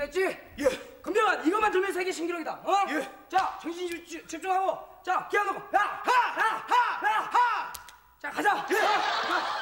준비됐지? 예. 금병아 이것만 들면 세계 신기록이다. 어? 예. 자 정신 집- 집- 집중하고 자 기합 놓고 야하하하하 자 가자. 예. 자, 야,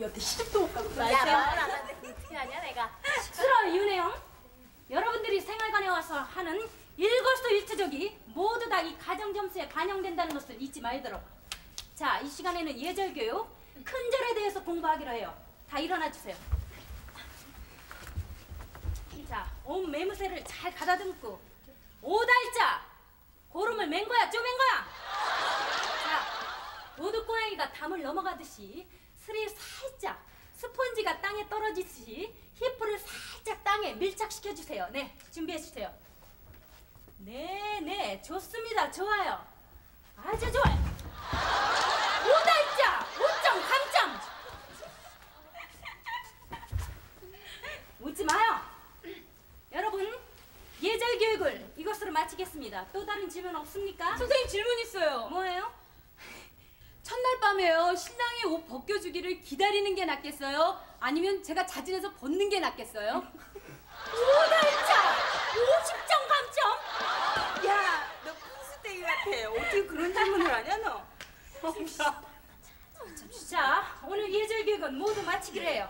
여태 시집도 못 가고 야, 말안 하는 아니야 내가 싫어 윤혜영. 여러분들이 생활관에 와서 하는 일거수일투족이 모두 다 이 가정 점수에 반영된다는 것을 잊지 말도록. 자, 이 시간에는 예절 교육, 큰 절에 대해서 공부하기로 해요. 다 일어나 주세요. 자, 온 매무새를 잘 가다듬고 오달자 고름을 맨 거야, 쪼맨 거야. 자, 모두 고양이가 담을 넘어가듯이 스릴 살짝 스펀지가 땅에 떨어지듯이 히프를 살짝 땅에 밀착시켜 주세요. 네, 준비해 주세요. 네, 네, 좋습니다. 좋아요. 아주 좋아요. 오달자, 오점 감점. 웃지 마요. 여러분, 예절 교육을 이것으로 마치겠습니다. 또 다른 질문 없습니까? 선생님 질문 있어요 뭐예요? 첫날 밤에요 신랑이 옷 벗겨주기를 기다리는 게 낫겠어요? 아니면 제가 자진해서 벗는 게 낫겠어요? 오달자, 오십점 감점. 야너 푼스테이 같아 어떻게 그런 질문을 하냐 너 자, 오늘 예절 교육은 모두 마치기로 해요.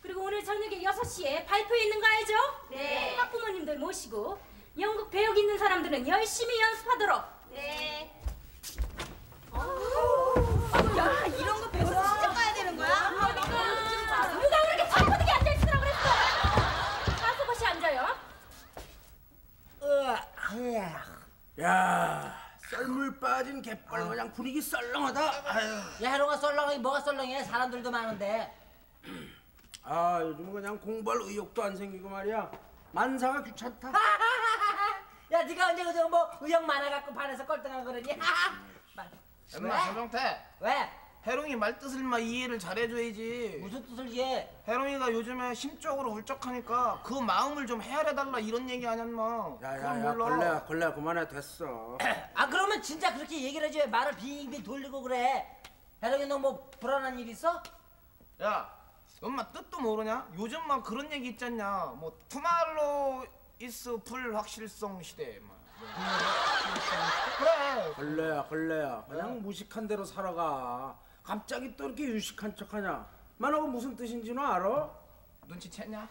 그리고 오늘 저녁에 6시에 발표 있는 거 알죠? 네. 학부모님들 모시고 연극 배역 있는 사람들은 열심히 연습하도록. 네. 야 이런 거 배워서 시집 가야 되는 거야? 그러니까 누가 그렇게 바쁘게 앉아 있으라고 그랬어? 가서 곳이 앉아요. 야, 썰물 빠진 갯벌 마냥 분위기 썰렁하다. 아유. 야 해롱아 썰렁이 뭐가 썰렁해 사람들도 많은데 아 요즘은 그냥 공부할 의욕도 안 생기고 말이야. 만사가 귀찮다. 야 네가 언제 그저 뭐 의욕 많아갖고 반에서 꼴등한 거러니? 말. 엄마 서정태 왜? 해롱이 말 뜻을 막 이해를 잘해줘야지 무슨 뜻을 이해? 해롱이가 요즘에 심적으로 울적하니까 그 마음을 좀 헤아려달라 이런 얘기 아냐 마 야야야 걸레야 걸레야 그만해 됐어. 아 그러면 진짜 그렇게 얘기를 해줘 왜 말을 빙빙 돌리고 그래? 해롱이 너 뭐 불안한 일 있어? 야 엄마 뜻도 모르냐? 요즘 막 그런 얘기 있잖냐 뭐 투말로 이스 불확실성 시대 막 그래. 걸레야 걸레야 그냥 무식한 대로 살아가. 갑자기 또 이렇게 유식한 척하냐? 만하고 무슨 뜻인지는 알아? 눈치챘냐?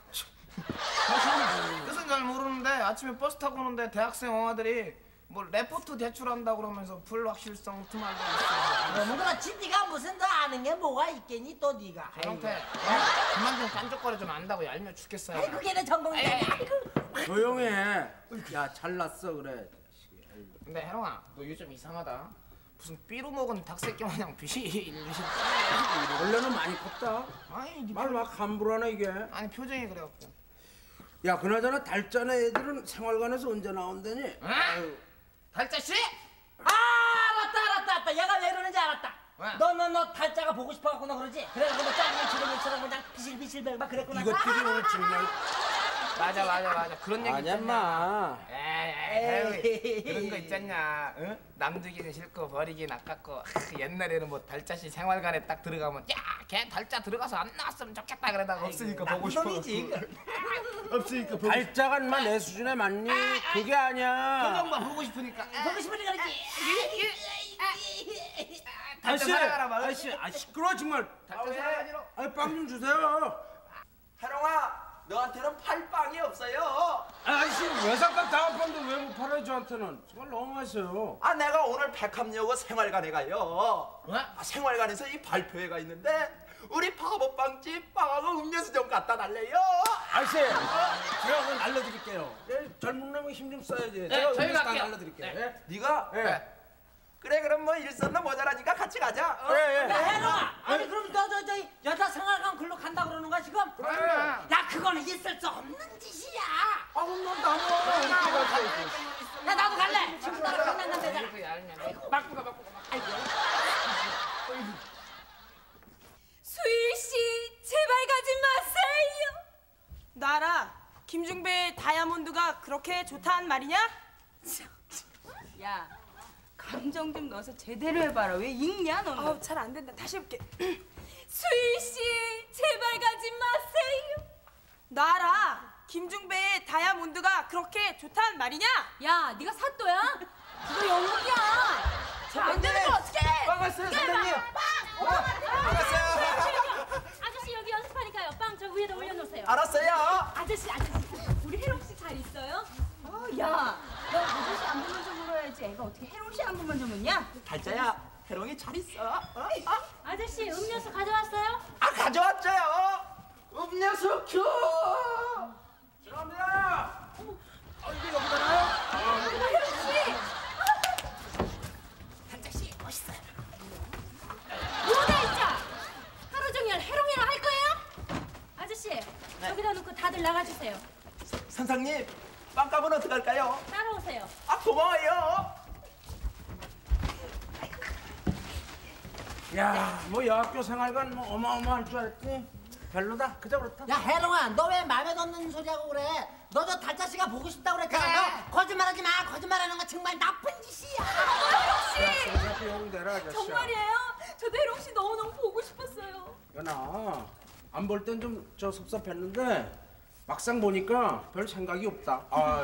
사실 뜻은 잘 모르는데 아침에 버스 타고 오는데 대학생 엄마들이 뭐 레포트 제출한다 그러면서 불확실성 투말로 있어 너무 그렇지 네가 무슨 더 아는 게 뭐가 있겠니 또 네가? 정태 그만 좀 깐족거려 좀 안다고 얄미워 죽겠어요. 아이 그게 내 전공이야. 아이고 조용해. 야 잘났어 그래. 근데 혜롱아 너 요즘 이상하다 무슨 삐로 먹은 닭새끼 마냥 비실비실 걸레는 많이 컸다. 아니 네말 표, 막 함부로하네 이게. 아니 표정이 그래갖고 야 그나저나 달짜네 애들은 생활관에서 언제 나온다니? 아유, 달짜 씨? 아 알았다 알았다 알았다 얘가 왜 그러는지 알았다 왜? 너너 너 달자가 보고 싶어갖고 너 그러지? 그래가지고 너 짜증을 지르면처럼 그냥 비실비실 막 그랬구나 이것들이 오늘 정말 맞아 맞아 맞아 그런 얘기 아니야 있잖냐 마. 에이 그런 거 있잖냐 응? 남주기는 싫고 버리긴 아깝고 아, 옛날에는 뭐 달짜씨 생활관에 딱 들어가면 야걔 달짜 들어가서 안 나왔으면 좋겠다 그러다가 없으니까 보고 싶어 놈이지 없으니까 보고 인마 내 수준에 맞니? 그게 아니야. 표정만 보고 싶으니까 보고 싶으니까 그러지 아저씨, 살아가라 말이야. 아저씨, 아 시끄러 정말. 달짜 사랑하지로 아니 빵좀 주세요. 하롱아 너한테는 팔 빵이 없어요 아, 아저씨 외상값 다운판도 왜 못 팔아요 저한테는? 정말 너무하세요. 아 내가 오늘 백합여고 생활관에 가요 어? 아, 생활관에서 이 발표회가 있는데 우리 바보빵집 빵하고 음료수 좀 갖다 달래요 아저씨, 제가 그거 날려드릴게요. 예, 젊은 놈이 힘좀 써야지. 제가 저희가 음료수 다. 날려드릴게요. 네. 예? 네가 예. 그래 그럼 뭐 일선도 모자라니까 같이 가자. 어? 예, 야 예. 혜롱아 아니 그럼 너저 저 여자 생활관 글로 간다 그러는 거야 지금? 야 그거는 있을 수 없는 짓이야. 아, 그럼 넌 나무 야 나도 갈래. 지금 나랑 이렇게 얄미워 바꾸가 바꾸가. 아이고. 수일 씨 제발 가지 마세요. 나라 김중배 다이아몬드가 그렇게 좋다는 말이냐? 야 감정 좀 넣어서 제대로 해봐라 왜 읽냐 너는 아우 잘 안 된다. 다시 해볼게. 수일 씨 제발 가지 마세요. 나라 김중배의 다이아몬드가 그렇게 좋다는 말이냐? 야, 네가 사또야? 그거 영국이야. 잘안 되는 거 어떡해? 반갑어요 선생님 아저씨 여기 연습하니까요. 빵 저 위에다 올려놓으세요. 알았어요 아저씨, 아저씨, 우리 혜롱 씨 잘 있어요? 어, 야, 너 아저씨 한 번만 좀 물어야지. 애가 어떻게 해롱 씨 한 번만 좀 묻냐? 달짜야 해롱이 잘 있어 어? 어? 아저씨 음료수 가져왔어요? 아 가져왔죠요 음료수 큐 죄송합니다. 모달자 하루 종일 해롱이랑 할 거예요? 아저씨 여기다 놓고 다들 나가주세요. 선생님 빵값은 어떡할까요? 따라오세요. 아 고마워요 야, 뭐 여학교 생활관 뭐 어마어마할 줄 알았더니 별로다. 그저 그렇다. 야 혜롱아 너 왜 마음에 없는 소리 하고 그래 너 저 달자 씨가 보고 싶다고 그랬잖아 너 거짓말하지 마 거짓말하는 거 정말 나쁜 짓이야 그렇게 용대라 아저씨야. 정말이에요? 저도 혜롱 씨 너무 너무 보고 싶었어요. 연아, 안 볼 땐 좀 저 섭섭했는데 막상 보니까 별 생각이 없다. 아,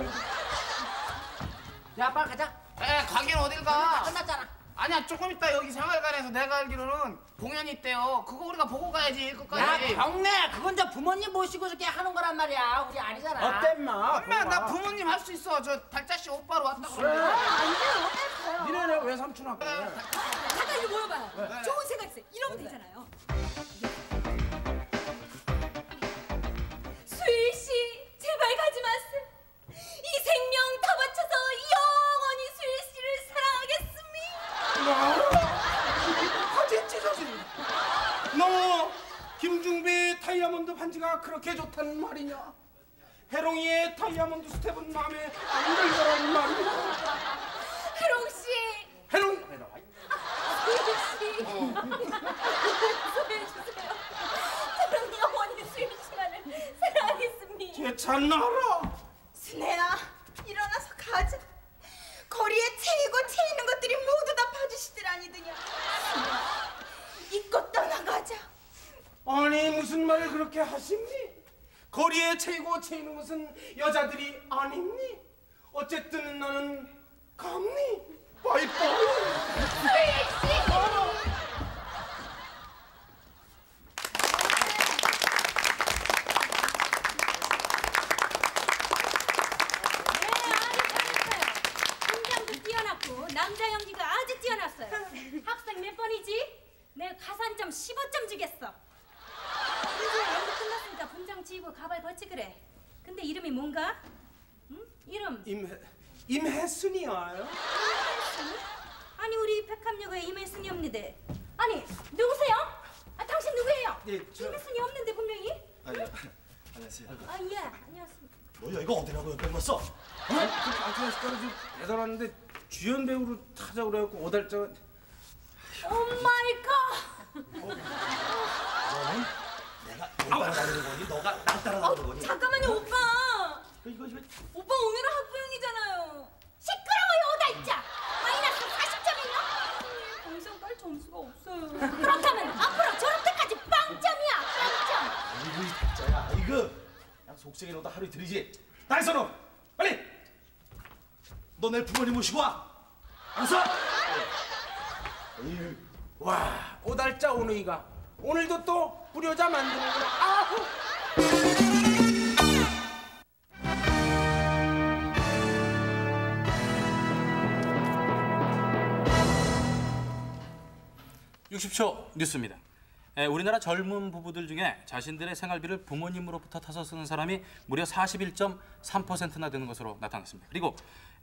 야 빨리 가자. 에 가긴 어딜 가? 끝났잖아. 아니야 조금 있다 여기 생활관에서 내가 알기로는 공연이 있대요. 그거 우리가 보고 가야지 야 끝까지. 경례 그건 저 부모님 모시고 저렇게 하는 거란 말이야. 우리 아니잖아. 어때 마? 엄마 나 부모님 할 수 있어. 저 달짜씨 오빠로 왔다 왜? 그러는데. 니네 내 외삼촌 할게. 잠깐 이거 모여봐요. 좋은 생각 있어요. 이러면 되잖아요. 아닙니? 어쨌든 나는 감니. 빠이빠이. 네, 아주 잘했어요. 분장도 뛰어났고 남자 연기가 아주 뛰어났어요. 학생 몇 번이지? 내 가산점 15점 주겠어. 이제 연기 끝났으니까 분장 지우고 가발 벗지 그래. 근데 이름이 뭔가? 응? 이름 임해 임혜순이야요? 아니 우리 백합역에 임혜순이 없는데 아니 누구세요? 아 당신 누구예요? 예, 저- 임혜순이 없는데 분명히 아니, 안녕하세요. 아예 안녕하십니까 너야 이거 어디라고 그 방송에 숟가락 좀 배달 왔는데 주연 배우로 타자 그래갖고 오달자가 오 마이 갓 너는 내가 너 따라다니는 거니? 너가 나 따라다니는 거니? 잠깐만요, 오빠. 이거 이거 오빠 오늘은 학부형이잖아요. 시끄러워요 오달자. 마이너스 40점이요? 당신 딸 점수가 없어요. 그렇다면 앞으로 졸업 때까지 빵점이야 빵점. 이거 진짜야 이거 야 속생이 너도 하루 들이지. 나이선호 빨리. 너 내일 부모님 모시고 와. 알았어? 와 오달자 오누이가 오늘도 또 불효자 만드는구나. 아. 60초 뉴스입니다. 에, 우리나라 젊은 부부들 중에 자신들의 생활비를 부모님으로부터 타서 쓰는 사람이 무려 41.3%나 되는 것으로 나타났습니다. 그리고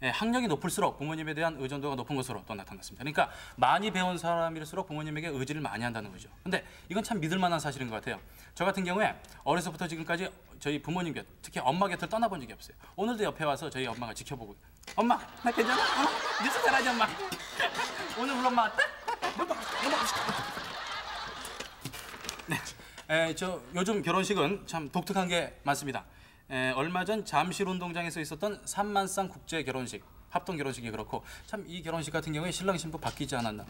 에, 학력이 높을수록 부모님에 대한 의존도가 높은 것으로 또 나타났습니다. 그러니까 많이 배운 사람일수록 부모님에게 의지를 많이 한다는 거죠. 근데 이건 참 믿을 만한 사실인 것 같아요. 저 같은 경우에 어려서부터 지금까지 저희 부모님 곁, 특히 엄마 곁을 떠나본 적이 없어요. 오늘도 옆에 와서 저희 엄마가 지켜보고 엄마, 나 괜찮아? 어? 뉴스 잘하지, 엄마? 오늘 우리 엄마 왔다? 네, 에, 저 요즘 결혼식은 참 독특한 게 많습니다. 에, 얼마 전 잠실 운동장에서 있었던 삼만쌍 국제 결혼식, 합동 결혼식이 그렇고 참 이 결혼식 같은 경우에 신랑 신부 바뀌지 않았나.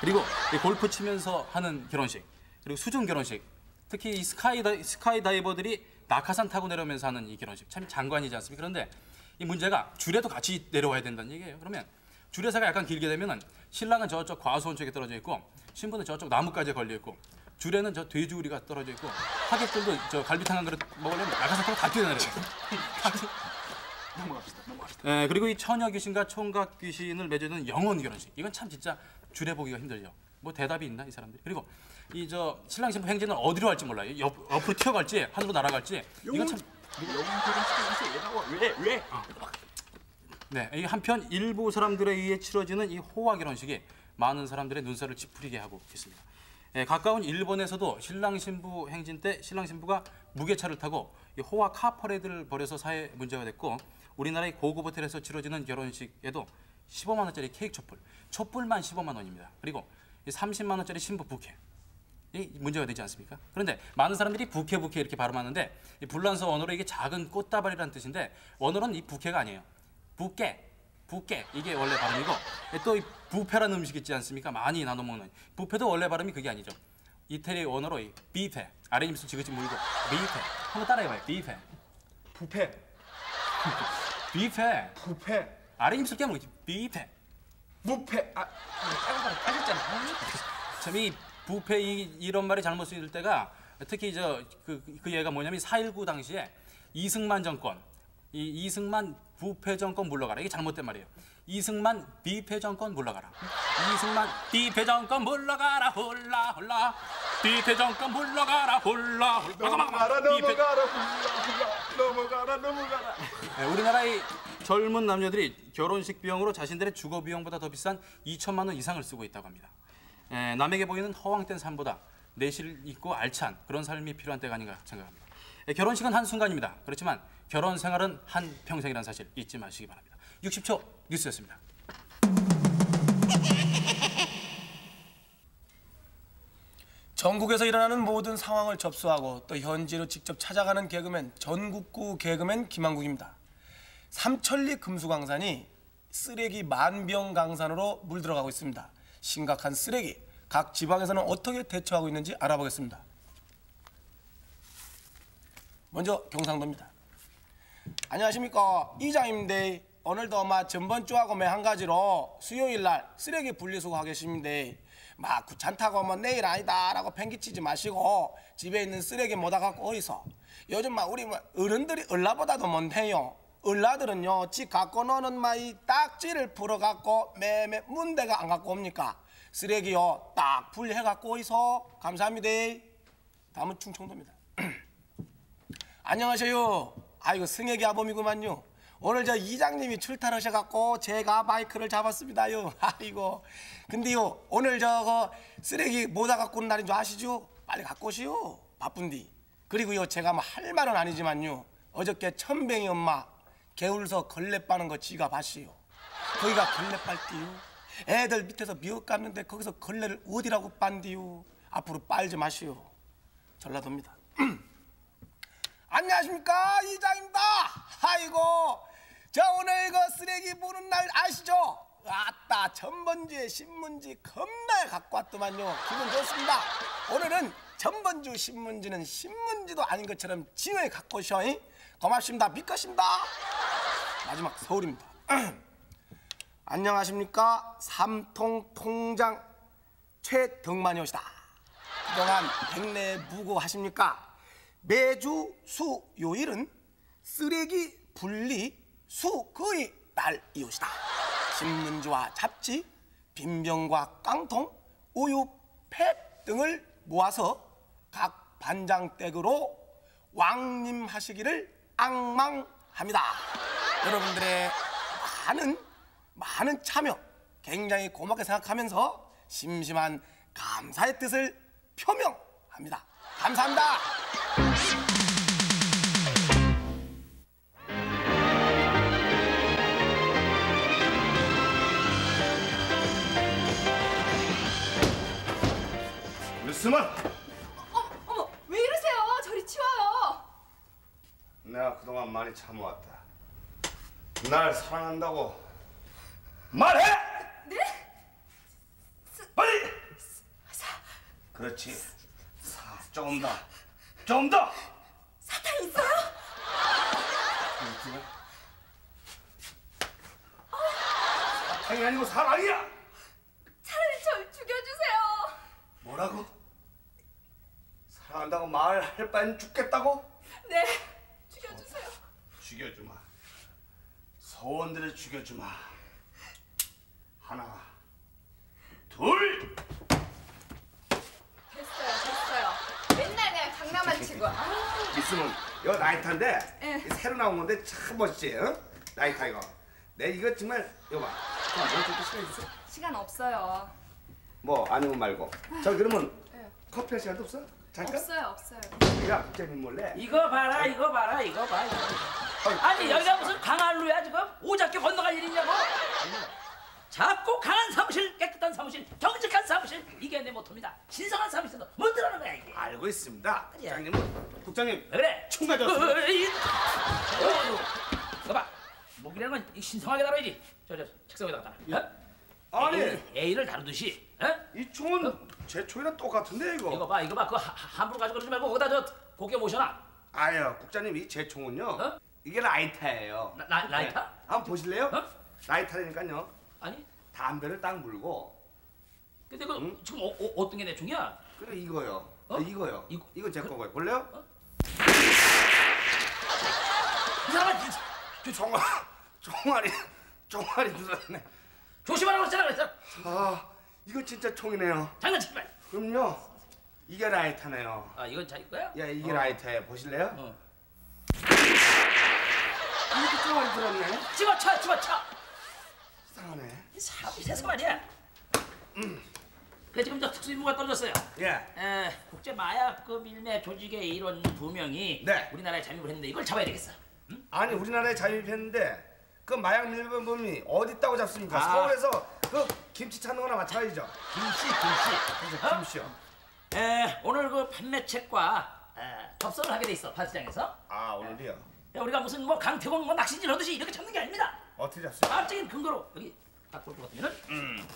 그리고 이 골프 치면서 하는 결혼식, 그리고 수중 결혼식, 특히 이 스카이 다, 스카이 다이버들이 낙하산 타고 내려오면서 하는 이 결혼식 참 장관이지 않습니까? 그런데 이 문제가 줄에도 같이 내려와야 된다는 얘기예요. 그러면 줄에서가 약간 길게 되면은 신랑은 저쪽 과수원 쪽에 떨어져 있고 신부는 저쪽 나뭇가지에 걸려 있고 줄에는 저 돼지우리가 떨어져 있고 하객들도 저 갈비탕 한 그릇 먹으려면 타고 다 뛰어내려요. 넘어갑시다. 넘어갑시다. 에, 그리고 이 처녀 귀신과 총각 귀신을 맺어주는 영혼 결혼식 이건 참 진짜 줄에 보기가 힘들죠. 뭐 대답이 있나 이 사람들이 그리고 이 저 신랑 신부 행진은 어디로 갈지 몰라요. 옆, 옆으로 튀어갈지 하늘로 날아갈지 이건 참왜 왜? 네, 이 한편 일부 사람들에 의해 치러지는 이 호화 결혼식이 많은 사람들의 눈살을 찌푸리게 하고 있습니다. 예, 가까운 일본에서도 신랑 신부 행진 때 신랑 신부가 무개차를 타고 이 호화 카 퍼레이드를 벌여서 사회 문제가 됐고 우리나라의 고급 호텔에서 치러지는 결혼식에도 15만 원짜리 케이크 촛불, 촛불만 15만 원입니다. 그리고 이 30만 원짜리 신부 부케, 이 문제가 되지 않습니까? 그런데 많은 사람들이 부케 부케 이렇게 발음하는데 이 불란서 원어로 이게 작은 꽃다발이라는 뜻인데 원어로는 이 부케가 아니에요. 부케, 부케 이게 원래 발음이고 또 이 부페라는 음식 있지 않습니까? 많이 나눠 먹는 부페도 원래 발음이 그게 아니죠. 이태리 원어로 이 비페 아래 입술 지그시 물고 비페 한번 따라해봐요. 비페, 부패. 비페 부패. 아래 입술 깨물고 비페. 부패. 아, 참이 부패 이, 이런 말이 잘못 쓰일 때가 특히 저그 그 얘가 뭐냐면 4.19 당시에 이승만 정권 이 이승만 부패 정권 물러가라 이게 잘못된 말이에요. 이승만 비패 정권 물러가라. 이승만 비패 정권 물러가라 홀라 홀라 비패 정권 물러가라 홀라 홀라 넘어가라 비패- 넘어가라 훌라 훌라 넘어가라 넘어가라 네, 우리나라의 젊은 남녀들이 결혼식 비용으로 자신들의 주거 비용보다 더 비싼 2천만 원 이상을 쓰고 있다고 합니다. 에, 남에게 보이는 허황된 삶보다 내실 있고 알찬 그런 삶이 필요한 때가 아닌가 생각합니다. 예, 결혼식은 한 순간입니다. 그렇지만 결혼 생활은 한 평생이라는 사실 잊지 마시기 바랍니다. 60초 뉴스였습니다. 전국에서 일어나는 모든 상황을 접수하고 또 현지로 직접 찾아가는 개그맨 전국구 개그맨 김한국입니다. 삼천리 금수강산이 쓰레기 만병강산으로 물들어가고 있습니다. 심각한 쓰레기 각 지방에서는 어떻게 대처하고 있는지 알아보겠습니다. 먼저 경상도입니다. 안녕하십니까 이장입니다. 오늘도 아마 전번 주하고 매한 가지로 수요일 날 쓰레기 분리수거 하겠습니다. 막 귀찮다고 뭐 내 일 아니다 라고 팽기치지 마시고 집에 있는 쓰레기 모다 갖고 어디서 요즘 막 우리 뭐 어른들이 얼라보다도 못해요. 얼라들은요 집 갖고 노는 마이 딱지를 풀어 갖고 매매 문대가 안 갖고 옵니까? 쓰레기요 딱 분리해 갖고 어디서 감사합니다. 다음은 충청도입니다. 안녕하세요. 아이고 승혁이 아범이구만요. 오늘 저 이장님이 출탈하셔갖고 제가 마이크를 잡았습니다요. 아이고. 근데요 오늘 저거 쓰레기 모다 갖고 오는 날인 줄 아시죠? 빨리 갖고 오시오. 바쁜디. 그리고요 제가 뭐 할 말은 아니지만요. 어저께 천뱅이 엄마 개울서 걸레 빠는 거 지가 봤시요. 거기가 걸레 빨띠요. 애들 밑에서 미역 깎는데 거기서 걸레를 어디라고 빤디요. 앞으로 빨지 마시오. 전라도입니다. 안녕하십니까 이장입니다. 아이고 저 오늘 그 쓰레기 보는 날 아시죠? 아따 전번주에 신문지 겁나 갖고 왔더만요. 기분 좋습니다. 오늘은 전번주 신문지는 신문지도 아닌 것처럼 징을 갖고 오셔. 잉? 고맙습니다. 믿겠습니다. 마지막 서울입니다. 안녕하십니까 삼통 통장 최덕만이 오시다. 그동안 백내 무고 하십니까? 매주 수요일은 쓰레기 분리 수거의 날이오시다. 신문지와 잡지, 빈병과 깡통, 우유, 팩 등을 모아서 각 반장댁으로 왕림하시기를 악망합니다. 여러분들의 많은 많은 참여 굉장히 고맙게 생각하면서 심심한 감사의 뜻을 표명합니다. 감사합니다. 뉴스만 어, 어머 왜 이러세요? 저리 치워요. 내가 그동안 많이 참아왔다. 날 사랑한다고 말해. 네? 빨리. 그렇지. 사 조금 더. 좀 더. 사탕 있어요? 사탕이 아니고 사랑이야. 차라리 절 죽여주세요. 뭐라고? 사랑한다고 말할 바엔 죽겠다고? 네, 죽여주세요. 죽여주마. 소원들을 죽여주마. 하나, 둘. 됐어요, 됐어요. 맨날 그냥 장난만 치고. 아, 있으면 이거 라이터인데 예. 이거 새로 나온 건데 참 멋지지? 어? 라이터 이거. 내 이거 정말 이거 봐. 뭐좀 시간 있어? 시간 없어요. 뭐 아니면 말고. 저 그러면 예. 커피 할 시간도 없어? 잠깐. 없어요, 없어요. 야 국장님 몰래. 이거 봐라 이거 봐라 이거 봐 이거. 아니 여기가 무슨 강한루야 지금 오작교 건너갈 일이냐고 자꾸 강한 사무실 깨끗한 사무실 정직한 사무실 이게 내 모토입니다 신성한 사무실도 못 들어가는 거야 이게 알고 있습니다. 국장님은 국장님 왜 그래 총 가져왔어. 어, 어, 이- 어, 이거 봐 목이라는 건 신성하게 다뤄야지 저저 책상 위에다 깔아 어? 아니. A를, 다루듯이 어? 이 총은 제 총이랑 똑같은데 이거. 이거 봐 이거 봐 하- 함부로 가지고 그러지 말고 거기다 저 고개 모셔놔 아유 국장님 이 제 총은요. 어? 이게 라이터예요. 라- 라- 라이터? 네. 한번 보실래요? 어? 라이터라니까요. 아니 담배를 딱 물고 근데 그 지금 어, 어, 어 떤 게내 총이야 그래 이거요. 어? 이거요. 이거- 이거 제 거고요. 볼래요? 이 사람아 진짜 총알, 총알이, 총알이 들었네. 조심하라고 했잖아 아, 이거 진짜 총이네요. 장난치지 말. 그럼요. 이게 라이터네요. 아 이건 자기 거야? 야, 이게 어. 라이터예요. 보실래요? 어. 이렇게 총알이 들었네. 집어쳐 집어쳐. 이상하네. 세서 말이야. 그래 지금 저 특수임무가 떨어졌어요. 예. 에, 국제 마약 그 밀매 조직의 일원 두 명이 네. 우리나라에 잠입을 했는데 이걸 잡아야 되겠어. 아니 우리나라에 잠입했는데 그 마약 밀범범이 어디 있다고 잡습니까? 아. 서울에서 그 김치 찾는 거나 마찬가지죠. 김씨. 그래서 김씨요. 에, 오늘 그 판매책과 에, 접선을 하게 돼 있어 파스장에서. 아 오늘이요. 에, 우리가 무슨 뭐 강태공 뭐 낚시질 하듯이 이렇게 잡는 게 아닙니다. 어떻게 잡습니까? 과학적인 근거로 여기 딱 볼 것 같으면은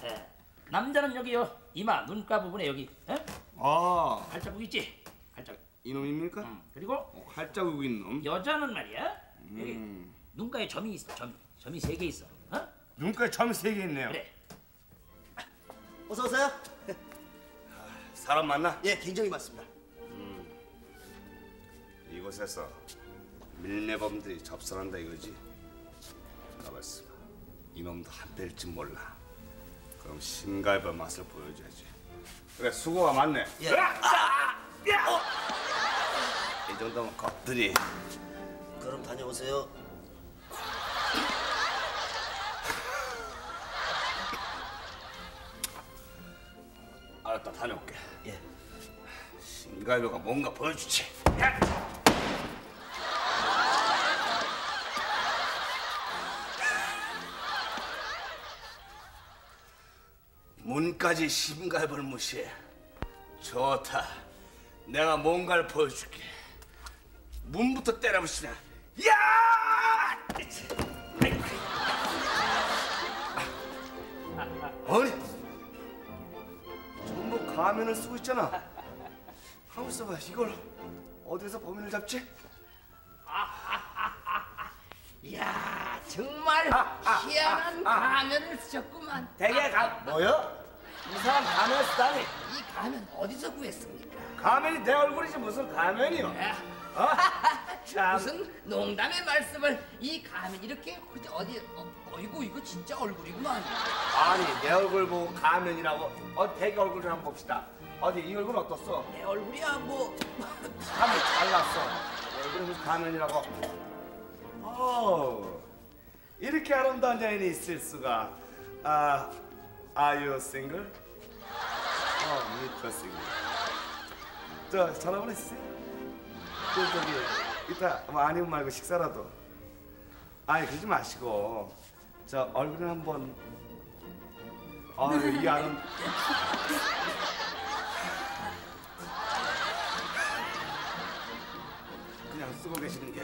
에, 남자는 여기요 이마 눈가 부분에 여기 에? 아 발자국 있지? 발자국. 이놈입니까? 음, 그리고 활자국 있는 놈. 여자는 말이야 여기 음. 눈가에 점이 있어 점이 점이 세 개 있어. 어? 눈가에 점이 세 개 있네요. 그래. 어서 오세요. 사람 맞나? 예, 굉장히 많습니다. 이곳에서 밀매범들이 접선한다 이거지? 가만있어 봐. 이놈도 한때일지 몰라. 그럼 신갈배 맛을 보여줘야지. 그래 수고가 많네. 예. 이 정도면 겁들이. 그럼 다녀오세요. 알았다 다녀올게. 예. 신갈배가 뭔가 보여주지. 문까지 신갈배를 무시해. 좋다. 내가 뭔가를 보여줄게. 문부터 때려부시냐. 야! 아니 전부 가면을 쓰고 있잖아. 하고 있어봐. 이걸 어디서 범인을 잡지? 이야 정말 희한한 가면을 쓰셨구만. 대개 가 뭐요? 이상한 가면 쓰다니. 이 가면 어디서 구했습니까? 가면이 내 얼굴이지 무슨 가면이요? 어? 참. 무슨 농담의 말씀을 이 가면 이렇게 어디 어, 어이구 이거 진짜 얼굴이구만. 아니 내 얼굴 보고 가면이라고. 어 대개 얼굴 좀 한번 봅시다. 어디 이 얼굴 어떻소? 내 얼굴이야 뭐. 가면 잘났어. 내 얼굴이 무슨 가면이라고. 어 이렇게 아름다운 여인이 있을 수가. 아, are you single? 어, 미터 싱글. 저 전화번호 있으세요? 그 저기 이따 뭐 아니면 말고 식사라도. 아니 그러지 마시고 저 얼굴을 한번. 아이 아름. 그냥 쓰고 계시는 게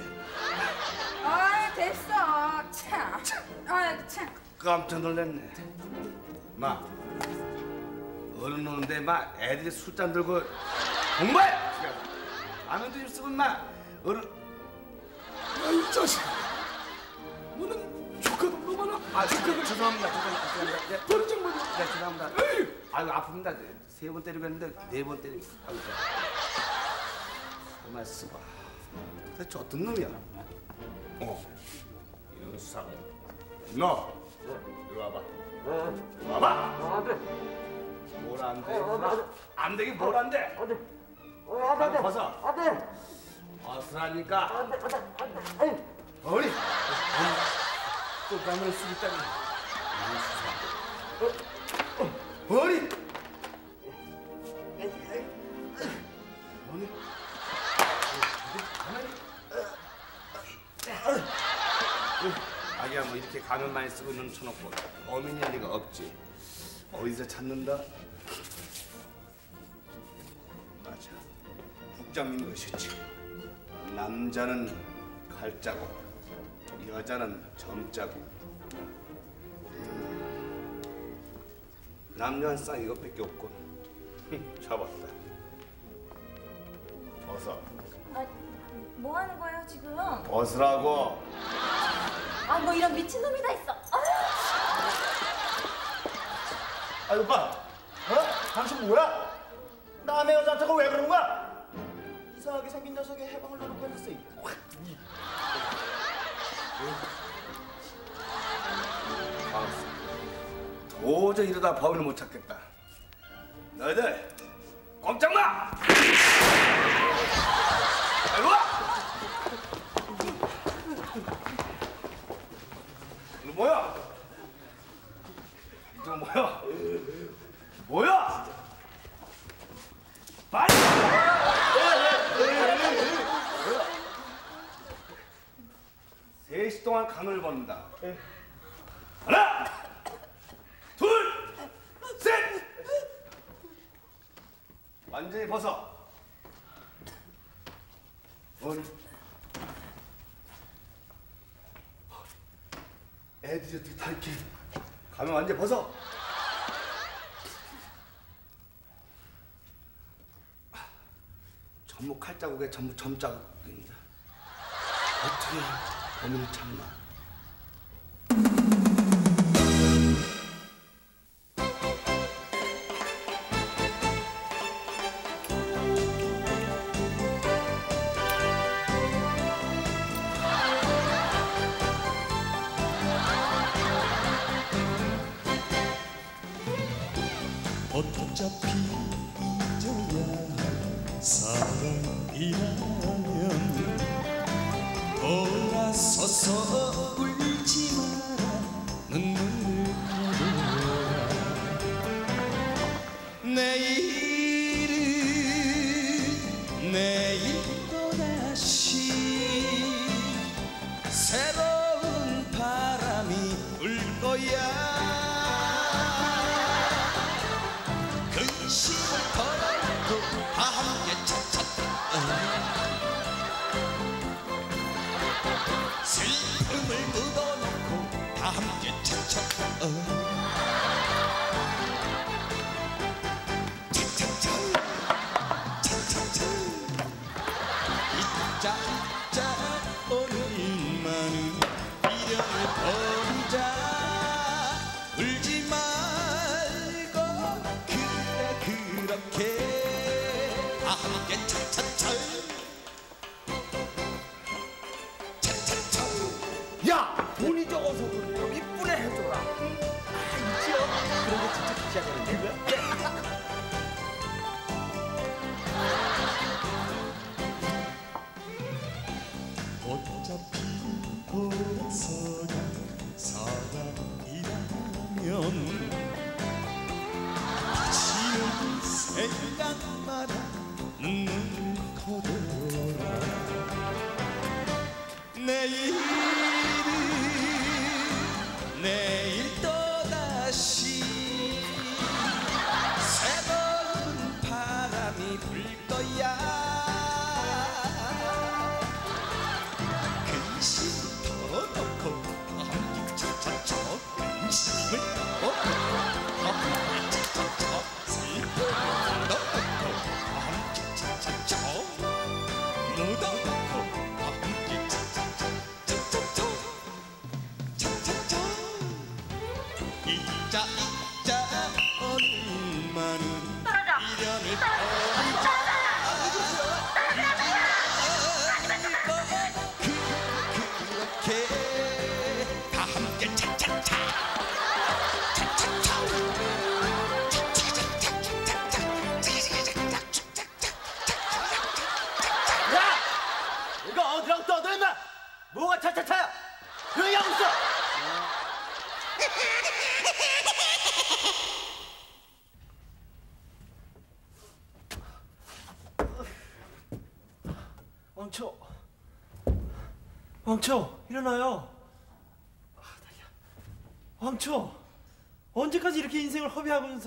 아 됐어. 참. 아 참. 깜짝 놀랐네. 마 어른 오는데 마 애들이 술잔 들고 공부해. 라면도 좀 쓰고 마 어른. 야이 자식. 너는 조카도 너무나. 아 조카가 죄송합니다. 죄송합니다. 네. 좀 버려. 네 죄송합니다. 아유 아픕니다. 세 번 때리고 했는데 네 번 때리고. 아유. 가만 있어봐. 대체 어떤 놈이야? 어. 이놈 수사. 너 이리 와봐. 이리 와봐. 뭘안 돼? 안 되긴 뭘안 돼? 안 벗어. 안 돼. 벗으라니까. 어리. 또 가면을 쓰고 있다니. 어리. 아 이렇게 가면 많이 쓰고 있는 쳐놓고 범인일 리가 없지. 어디서 찾는다? 맞아. 국장님 것이지. 남자는 칼자국 여자는 점자국 음, 남자는 쌍 이것밖에 없군. 잡았다. 벗어 아, 뭐 하는 거예요 지금? 벗으라고 아, 뭐 이런 미친 놈이 다 있어. 아유. 아 오빠, 어? 당신 뭐야? 남의 여자한테 왜 그러는 거야? 이상하게 생긴 녀석이 해방을 노리고 있었어. 확. 도저히 이러다 범인을 못 찾겠다. 너희들 꼼짝 마! 이리 와! 뭐야? 너 뭐야? 뭐야? 빨리! 세시 동안 강을 걷는다. 하나, 둘, 셋! 완전히 벗어. 원. 애들이 어떻게 다 이렇게 가면 완전 벗어. 전부 칼자국에 전부 점자국입니다. 어떻게 범인을 찾나? 어차피 잊어야 할 사랑이라면 돌아서서 울지 마 함께 차 내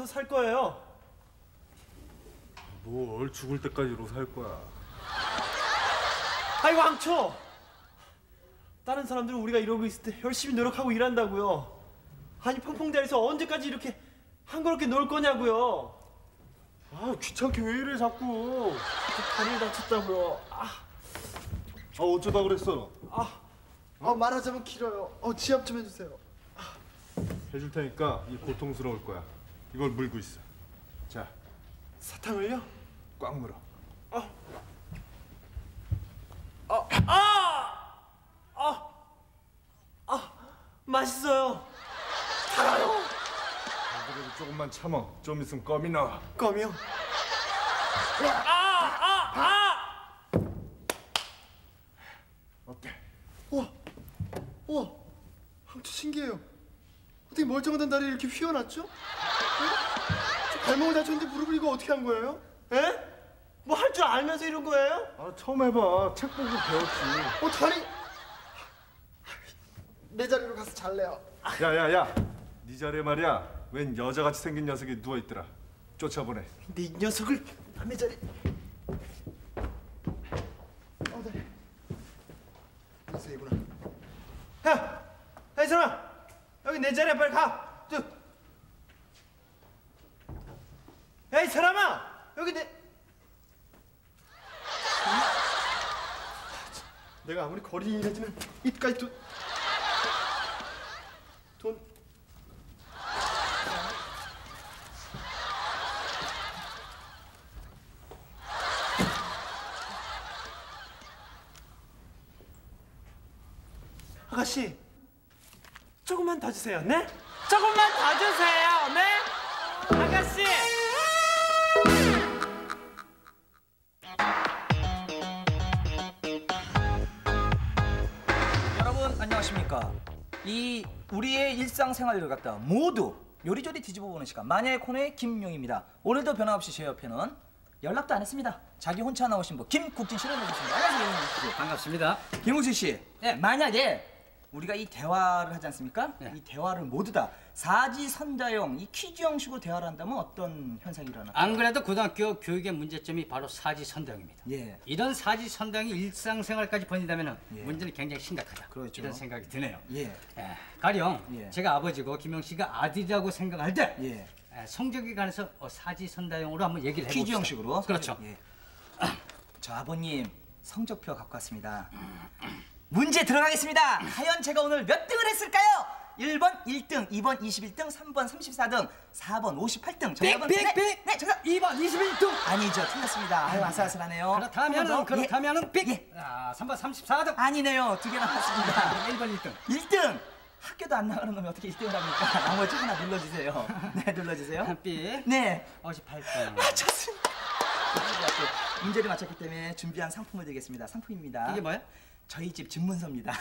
허비하면서 살 거예요 뭘 죽을 때까지로 살 거야. 아이 왕초 다른 사람들은 우리가 이러고 있을 때 열심히 노력하고 일한다고요 아니 펑펑대에서 언제까지 이렇게 한가롭게 놀 거냐고요 아 귀찮게 왜 이래 자꾸. 다리를 다쳤다고요 아, 아 어쩌다 그랬어? 아, 어, 말하자면 길어요. 어, 지압 좀 해주세요. 해줄 테니까 이 고통스러울 거야. 이걸 물고 있어. 자, 사탕을요? 꽉 물어. 아, 아, 아, 아, 맛있어요. 달아요. 그래도 조금만 참어. 좀 있으면 껌이 나와. 껌이요? 아, 아, 아! 어때? 우와, 우와, 황초 신기해요. 어떻게 멀쩡하던 다리 이렇게 휘어놨죠? 발목을 다쳤는데 무릎을 이거 어떻게 한 거예요? 에? 뭐 할 줄 알면서 이런 거예요? 아 처음 해봐. 책 보고 배웠지. 어 다리 내 자리로 가서 잘래요. 야야야, 네 자리에 말이야. 웬 여자같이 생긴 녀석이 누워 있더라. 쫓아보내. 근데 이 녀석을 남의 자리. 어, 네. 이세구나. 야, 야 이선아, 여기 내 자리에 빨리 가. 저. 야이 사람아, 여기 내. 내가 아무리 거린이라지만 입까지 돈. 돈. 아가씨, 조금만 더 주세요, 네? 조금만 더 주세요, 네? 아가씨. 이 우리의 일상생활을 갖다 모두 요리조리 뒤집어보는 시간 마녀의 코너의 김용입니다. 오늘도 변함없이 제 옆에는 연락도 안 했습니다. 자기 혼자 나오신 분 김국진 씨를 모셨습니다. 안녕하세요, 김국진 씨. 반갑습니다. 김국진 씨, 네, 만약에 우리가 이 대화를 하지 않습니까? 이 대화를 모두 다 사지선다형, 이 퀴즈 형식으로 대화를 한다면 어떤 현상이 일어날까요? 안 그래도 고등학교 교육의 문제점이 바로 사지선다형입니다. 예. 이런 사지선다형이 일상생활까지 번진다면 문제는 굉장히 심각하다. 이런 생각이 드네요. 예. 예, 가령 예. 제가 아버지고 김영 씨가 아들이라고 생각할 때 예. 예, 성적에 관해서 어, 사지선다형으로 한번 얘기를 해봅시다. 퀴즈 형식으로? 그렇죠. 예. 저 아버님 성적표 갖고 왔습니다. 문제 들어가겠습니다. 과연 제가 오늘 몇 등을 했을까요? 1번 1등, 2번 21등, 3번 34등, 4번 58등. 삑, 삑, 삑! 네, 정답. 2번 21등. 아니죠. 틀렸습니다. 아유, 아슬아슬하네요. 그렇다면은 예. 그렇다면은 삑. 아, 3번 34등. 아니네요. 두 개 남았습니다. 1번 1등. 1등. 학교도 안 나가는 놈이 어떻게 1등을 합니까? 나머지 하나 눌러주세요. 네, 눌러주세요. 삑. 네. 58등. 맞췄습니다. 문제를 맞췄기 때문에 준비한 상품을 드리겠습니다. 상품입니다. 이게 뭐야? 저희 집 집문서입니다.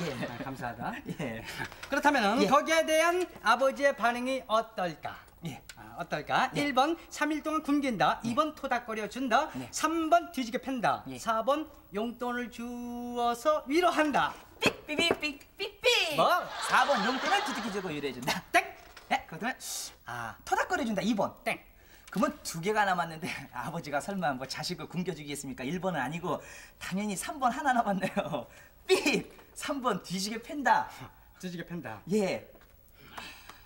예. 아, 감사하다. 예. 그렇다면 예. 거기에 대한 아버지의 반응이 어떨까? 예. 아, 어떨까? 1번 3일 동안 굶긴다. 2번 토닥거려 준다. 3번 뒤지게 팬다. 4번 용돈을 주어서 위로한다. 삑삑삑삑삑. 뭐? 4번 용돈을 두둑이 주고 유래해준다. 땡. 네, 그렇다면 아 토닥거려 준다. 2번. 땡. 그러면 두 개가 남았는데 아버지가 설마 뭐 자식을 굶겨주겠습니까? 1번은 아니고 당연히 3번 하나 남았네요. 삑. 3번 뒤지게 팬다. 뒤지게 팬다. 예.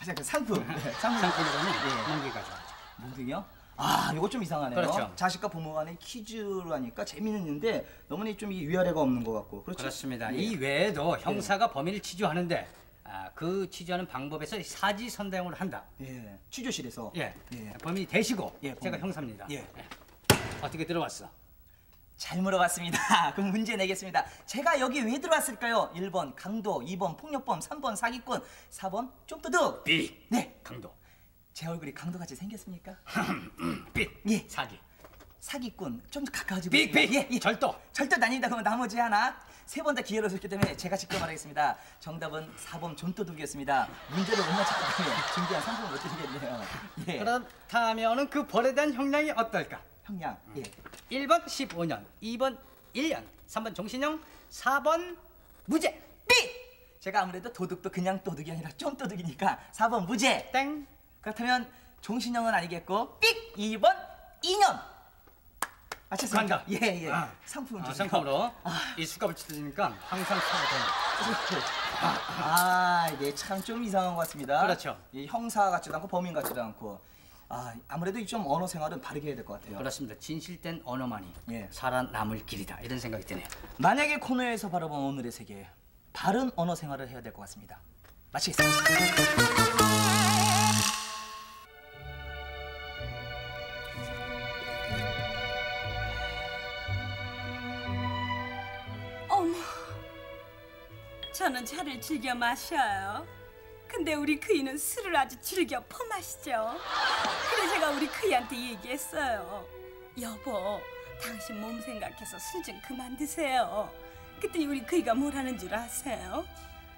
아, 잠깐 상품. 네, 상품. 상품으로는 예. 몽기 가져와죠. 몽둥이요? 아, 이거 좀 이상하네요. 그렇죠. 자식과 부모 간의 퀴즈로 하니까 재미있는데 너무나 좀 이 위아래가 없는 것 같고. 그렇죠? 그렇습니다. 예. 이 외에도 형사가 범인을 치주하는데 아, 그 치주하는 방법에서 사지선다형으로 한다. 예. 취조실에서. 예. 예. 범인이 되시고 예, 제가 범인. 형사입니다. 예. 어떻게 들어왔어? 잘 물어봤습니다. 그럼 문제 내겠습니다. 제가 여기 왜 들어왔을까요? 1번 강도, 2번 폭력범, 3번 사기꾼, 4번 좀도둑. B. 네. 강도. 제 얼굴이 강도같이 생겼습니까? B. 예. 사기. 사기꾼 좀더 가까워지고. 삑. 예, 예. 절도. 절도 아닙니다. 그럼 나머지 하나 세 번 다 기회를 줬기 때문에 제가 직접 말하겠습니다. 정답은 4번 존도둑이었습니다. 문제를 못 때문에 준비한 상품을 못 드리겠네요. 예. 그렇다면은 그 벌에 대한 형량이 어떨까? 형량. 예. 1번 15년, 2번 1년, 3번 종신형, 4번 무죄. 삐! 제가 아무래도 도둑도 그냥 도둑이 아니라 좀 도둑이니까 4번 무죄. 땡. 그렇다면 종신형은 아니겠고 삑! 2번 2년. 맞췄습니까? 간다. 예, 예. 아. 상품을 아. 상품으로 이 수갑을 치드니까 항상 차가 됩니다. 아, 이게 참 좀 이상한 것 같습니다. 그렇죠. 이 형사 같지도 않고 범인 같지도 않고. 아, 아무래도 좀 언어 생활은 바르게 해야 될 것 같아요. 그렇습니다. 진실된 언어만이 예. 살아남을 길이다. 이런 생각이 드네요. 만약에 코너에서 바라본 오늘의 세계, 바른 언어 생활을 해야 될 것 같습니다. 마치겠습니다. 저는 차를 즐겨 마셔요. 근데 우리 그이는 술을 아주 즐겨 퍼마시죠. 그래 제가 우리 그이한테 얘기했어요. 여보, 당신 몸 생각해서 술 좀 그만 드세요. 그랬더니 우리 그이가 뭐라는 줄 아세요?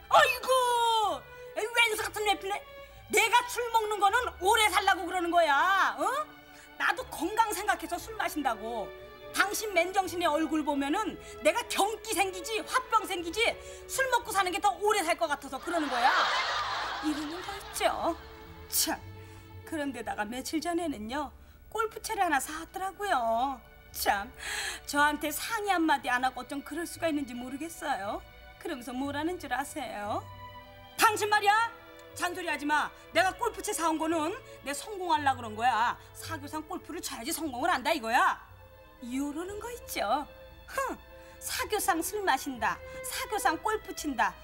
아이고, 이 왼수 같은 내필네. 내가 술 먹는 거는 오래 살라고 그러는 거야. 어? 나도 건강 생각해서 술 마신다고. 당신 맨정신의 얼굴 보면은 내가 경기 생기지 화병 생기지 술 먹고 사는 게 더 오래 살 것 같아서 그러는 거야. 이러는 거 있죠. 참. 그런데다가 며칠 전에는요 골프채를 하나 사왔더라고요. 참 저한테 상의 한마디 안 하고 어쩜 그럴 수가 있는지 모르겠어요. 그러면서 뭐라는 줄 아세요? 당신 말이야? 잔소리 하지 마. 내가 골프채 사온 거는 내 성공하려 그런 거야. 사교상 골프를 쳐야지 성공을 한다 이거야. 이러는 거 있죠. 흥, 사교상 술 마신다. 사교상 골프 친다.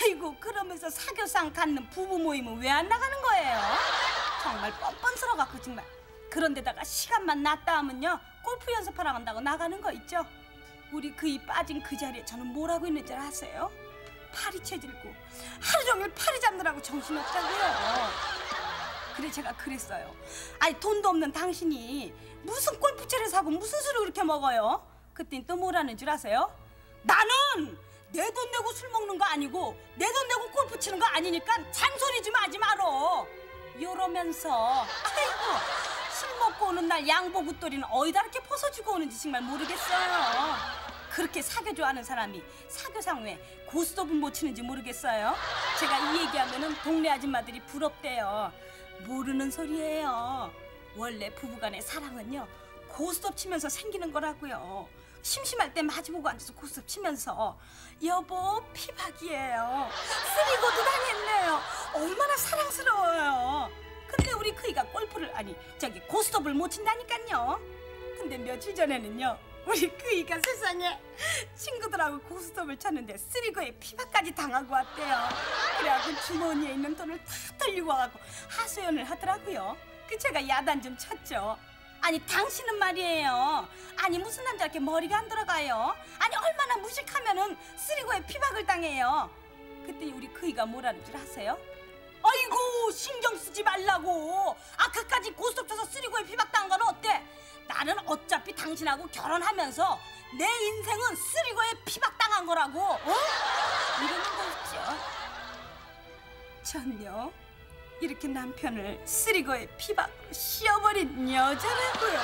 아이고 그러면서 사교상 갖는 부부 모임은 왜 안 나가는 거예요? 정말 뻔뻔스러워 갖고 정말. 그런데다가 시간만 났다 하면요 골프 연습하러 간다고 나가는 거 있죠. 우리 그이 빠진 그 자리에 저는 뭐라고 있는 줄 아세요? 파리채 들고 하루 종일 파리 잡느라고 정신이 없다고요. 그래 제가 그랬어요. 아니 돈도 없는 당신이 무슨 골프채를 사고 무슨 술을 그렇게 먹어요? 그땐 또 뭐라는 줄 아세요? 나는 내 돈 내고 술 먹는 거 아니고 내 돈 내고 골프 치는 거 아니니까 잔소리 좀 하지 말어. 이러면서 아이고 술 먹고 오는 날 양복 웃돌이는 어디다 이렇게 벗어주고 오는지 정말 모르겠어요. 그렇게 사교 좋아하는 사람이 사교상 왜 고스톱은 못 치는지 모르겠어요. 제가 이 얘기하면은 동네 아줌마들이 부럽대요. 모르는 소리예요. 원래 부부간의 사랑은요 고스톱 치면서 생기는 거라고요. 심심할 때 마주보고 앉아서 고스톱 치면서 여보 피박이에요. 쓰리고도 당했네요. 얼마나 사랑스러워요. 근데 우리 그이가 골프를 아니 저기 고스톱을 못 친다니까요. 근데 며칠 전에는요 우리 그이가 세상에 친구들하고 고스톱을 쳤는데 쓰리고에 피박까지 당하고 왔대요. 그래갖고 주머니에 있는 돈을 다 털리고 와갖고 하소연을 하더라고요. 그 제가 야단 좀 쳤죠. 아니 당신은 말이에요. 아니 무슨 남자 이렇게 머리가 안 들어가요? 아니 얼마나 무식하면은 쓰리고에 피박을 당해요. 그때 우리 그이가 뭐라는 줄 아세요? 아이고 신경 쓰지 말라고 아까까지 고스톱 쳐서 쓰리고에 피박 당한 건 어때? 나는 어차피 당신하고 결혼하면서 내 인생은 쓰리고에 피박 당한 거라고 어? 이러는 거 있죠 전요 이렇게 남편을 쓰리고에 피박으로 씌워버린 여자라고요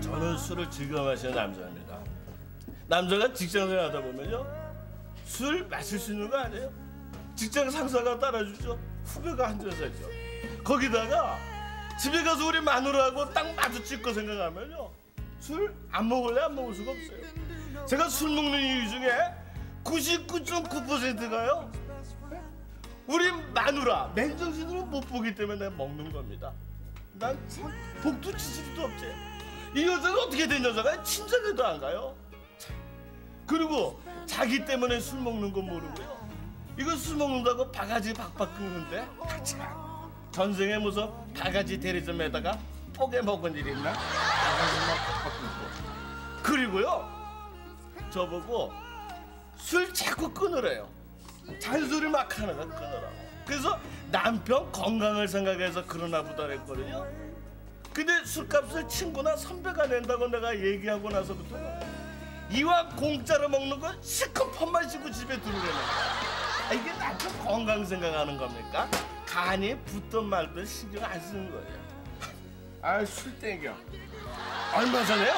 저는 술을 즐겨 마시는 남자입니다. 남자가 직장생활 하다 보면요 술 마실 수 있는 거 아니에요? 직장 상사가 따라주죠. 후배가 앉아서 있죠. 거기다가 집에 가서 우리 마누라하고 딱 마주칠 거 생각하면요 술 안 먹을래 안 먹을 수가 없어요. 제가 술 먹는 이유 중에 99.9%가요 우리 마누라 맨정신으로 못 보기 때문에 먹는 겁니다. 난 참 복도 지지도 없지. 이 여자가 어떻게 된 여자가 친정에도 안 가요. 참. 그리고 자기 때문에 술 먹는 건 모르고요. 이거 술 먹는다고 바가지 박박 긁는데 참. 전생에 무슨 바가지 대리점에다가 포개 먹은 일 있나? 그리고요. 저보고 술 자꾸 끊으래요. 잔소리 막거 끊으라고. 그래서 남편 건강을 생각해서 그러나 보다 그랬거든요. 근데 술값을 친구나 선배가 낸다고 내가 얘기하고 나서부터 이왕 공짜로 먹는 건밥 마시고 집에 들어오려는 거야. 아, 이게 남편 건강 생각하는 겁니까? 간이 붙든 말든 신경 안 쓰는 거예요. 아 술 땡겨. 얼마 전에요?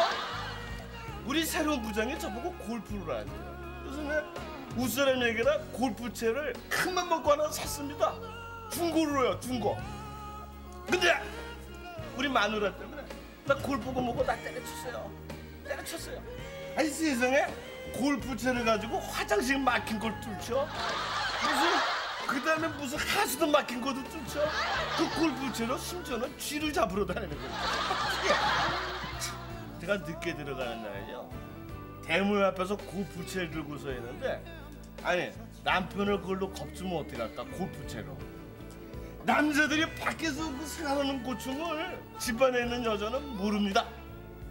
우리 새로운 부장이 저보고 골프를. 그래서 내가 우스람 얘기라 골프채를 큰맘 먹고 하나 샀습니다. 중고로요, 중고. 근데 우리 마누라 때문에 나 골프공 먹고 나 때려쳤어요. 때려쳤어요. 아니 세상에 골프채를 가지고 화장실 막힌 걸 뚫죠. 무슨 그 다음에 무슨 하수도 막힌 것도 뚫죠. 그 골프채로 심지어는 쥐를 잡으러 다니는 거예요. 제가 늦게 들어가는 날이죠. 대문 앞에서 골프채를 들고 서 있는데 아니 남편을 그걸로 겁주면 어떻게 할까 골프채로 남자들이 밖에서 그 생각하는 고충을 집안에 있는 여자는 모릅니다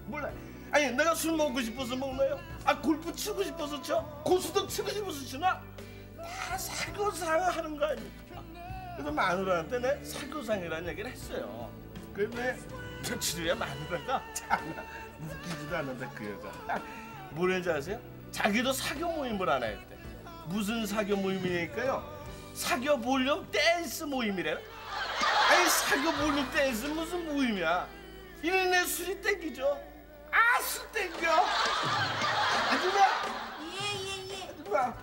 몰라 아니 내가 술 먹고 싶어서 먹나요? 아 골프 치고 싶어서 쳐? 고수도 치고 싶어서 치나? 다 사교상 하는 거 아닙니까? 그래서 마누라한테 내 사교상이라는 얘기를 했어요 근데 며칠 후에 마누라가 참 웃기지도 않는데 그 여자 뭐랬는지 아세요? 자기도 사교 모임을 하나 했대. 무슨 사교 모임이니까요? 사교 볼룸 댄스 모임이래. 아니 사교 볼룸 댄스 무슨 모임이야? 이내 술이 땡기죠. 아 술 땡겨. 아줌마. 예예예. 아줌마.